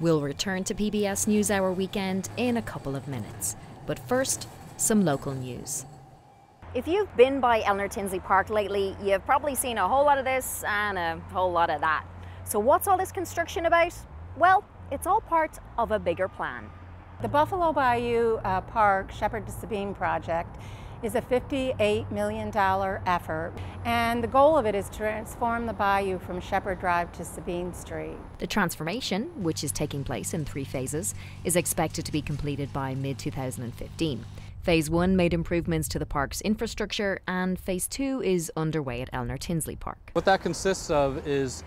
We'll return to PBS NewsHour Weekend in a couple of minutes. But first, some local news. If you've been by Eleanor Tinsley Park lately, you've probably seen a whole lot of this and a whole lot of that. So, what's all this construction about? Well, it's all part of a bigger plan. The Buffalo Bayou uh, Park Shepherd to Sabine project is a $58 million effort, and the goal of it is to transform the bayou from Shepherd Drive to Sabine Street. The transformation, which is taking place in three phases, is expected to be completed by mid 2015. Phase 1 made improvements to the park's infrastructure, and Phase 2 is underway at Eleanor Tinsley Park. What that consists of is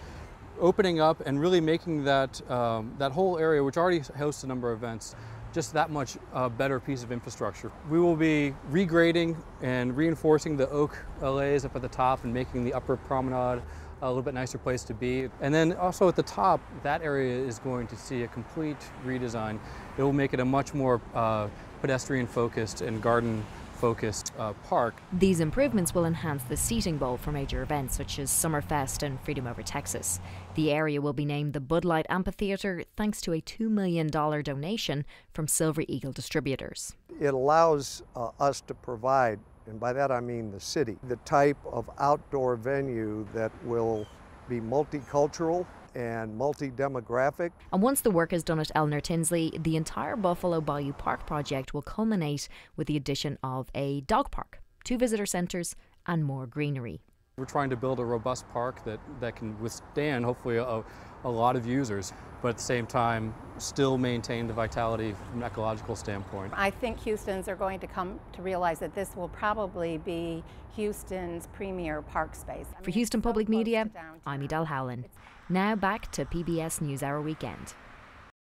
opening up and really making that, um, that whole area, which already hosts a number of events, just that much uh, better piece of infrastructure. We will be regrading and reinforcing the oak allées up at the top and making the upper promenade a little bit nicer place to be. And then also at the top, that area is going to see a complete redesign. It will make it a much more uh, pedestrian focused and garden focused uh, park. These improvements will enhance the seating bowl for major events such as Summerfest and Freedom Over Texas. The area will be named the Bud Light Amphitheater thanks to a $2 million donation from Silver Eagle Distributors. It allows uh, us to provide, and by that I mean the city, the type of outdoor venue that will be multicultural and multi-demographic. And once the work is done at Eleanor Tinsley, the entire Buffalo Bayou Park project will culminate with the addition of a dog park, two visitor centres and more greenery. We're trying to build a robust park that, that can withstand hopefully a, a lot of users, but at the same time still maintain the vitality from an ecological standpoint. I think Houstons are going to come to realize that this will probably be Houston's premier park space. For Houston Public Media, I'm Edel Howland. Now back to PBS NewsHour Weekend.